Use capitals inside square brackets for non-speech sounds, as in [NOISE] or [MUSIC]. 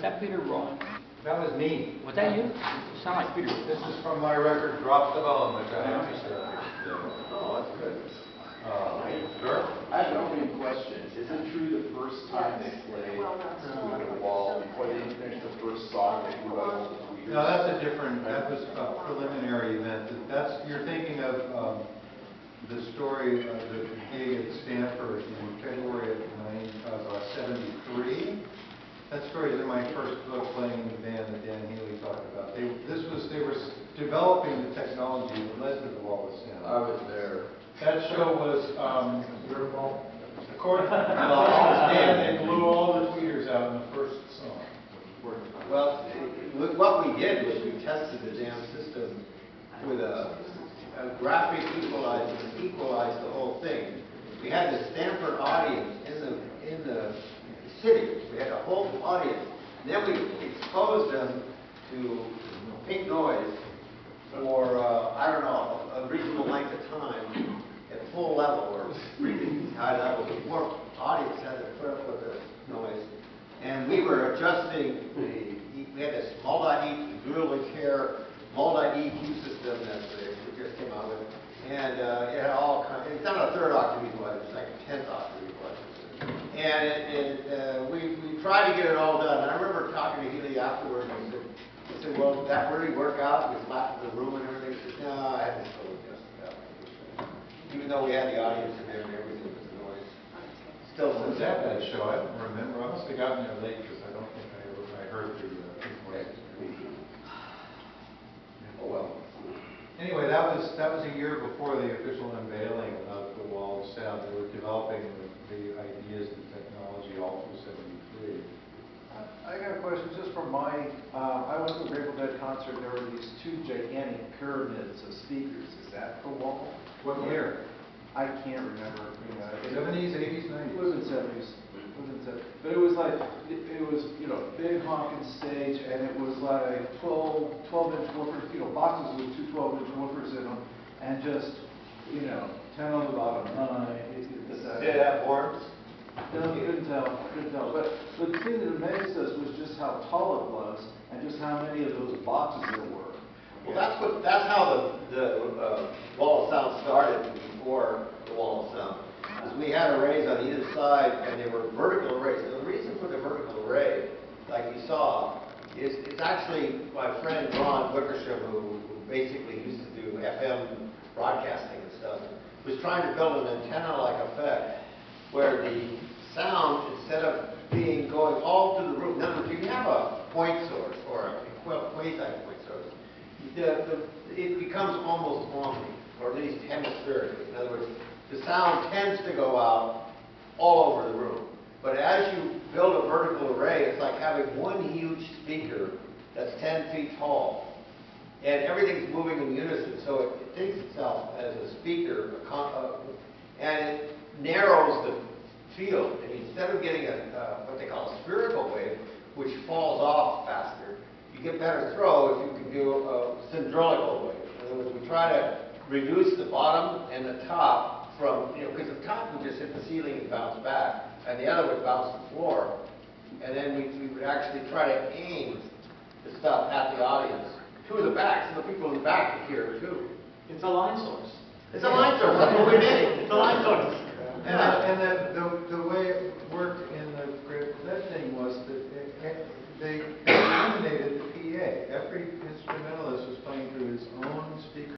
Was that Peter Rowan? That was me. Was that you? Sound like Peter. This is from my record, Drop the Bone, which I have to share. Oh, that's good. Uh, Sure. I have an opening question. Is it true the first time they played Well, that's Who not- Hit Wall, before they finished the first song, they threw out all the tweeters? No, that's a different, that was a preliminary event. That's, you're thinking of um, the story of the gig at Stanford in February of 1973. That story is in my first book, Playing in the Band, that Dan Healy talked about. They, this was, they were developing the technology that led to the Wall of I was there. That show was, um, according to [LAUGHS] Dan, they blew all the tweeters out in the first song. Well, what we did was we tested the damn system with a, a graphic equalizer, and equalized the whole thing. We had the Stanford audience in the, in the city, we had a whole audience. And Then we exposed them to pink noise for, uh, I don't know, a reasonable length of time at full level or really high level before audience had to put up with the noise. And we were adjusting the, we had this multi-E, dual care, multi-EQ system that we just came out with. And uh, it had all kind, it's not a third octave equalizer, it's like a tenth octave. And it, it, uh, we, we tried to get it all done. And I remember talking to Healy afterwards, and he said, I said, well, did that really work out? We flattened the room and everything. He said, no, I had to still adjust it that. Even though we had the audience in there and everything was noise. Still. Was that bad show? I don't remember. I must have gotten there late because I don't think I ever, I heard the, uh. Oh, well. Anyway, that was, that was a year before the official unveiling of the Wall of Sound. They were developing the, the ideas and technology all through seventy-three. I got a question, just from my, uh, I went to a Grateful Dead concert, there were these two gigantic pyramids of speakers, is that the wall? What year? I can't remember, you know. it- Seventies, eighties, It nineties? was in seventies, it was in seventies, but it was like, it, it was, you know, big honking stage, and it was like 12 12 inch woofers, you know, boxes with two 12 inch woofers in them, and just, you know, ten on the bottom, nine, it, it, this, that. It have horns? No, couldn't tell, couldn't tell, but, but the thing that amazed us was just how tall it was, and just how many of those boxes there were. Well, that's what, that's how the, the, uh, Wall of Sound started before the Wall of Sound. Is we had arrays on either side and they were vertical arrays. And the reason for the vertical array, like you saw, is, is actually my friend Ron Wickersham, who, who basically used to do FM broadcasting was trying to build an antenna-like effect where the sound, instead of being going all through the room, now if you have a point source or a quasi-point source, the, the, it becomes almost omni, or at least hemispherical. In other words, the sound tends to go out all over the room. But as you build a vertical array, it's like having one huge speaker that's 10 feet tall. And everything's moving in unison, so it, it thinks itself as a speaker, a and it narrows the field. And instead of getting a, what they call a spherical wave, which falls off faster, you get better throw if you can do a cylindrical wave. In other words, we try to reduce the bottom and the top from, you know, because the top would just hit the ceiling and bounce back, and the other would bounce the floor. And then we, we would actually try to aim the stuff at the audience, to the back, so the people in the back could hear too. It's a line source. It's a line source, that's what we did. It's a line source. And, I- and the, the, the way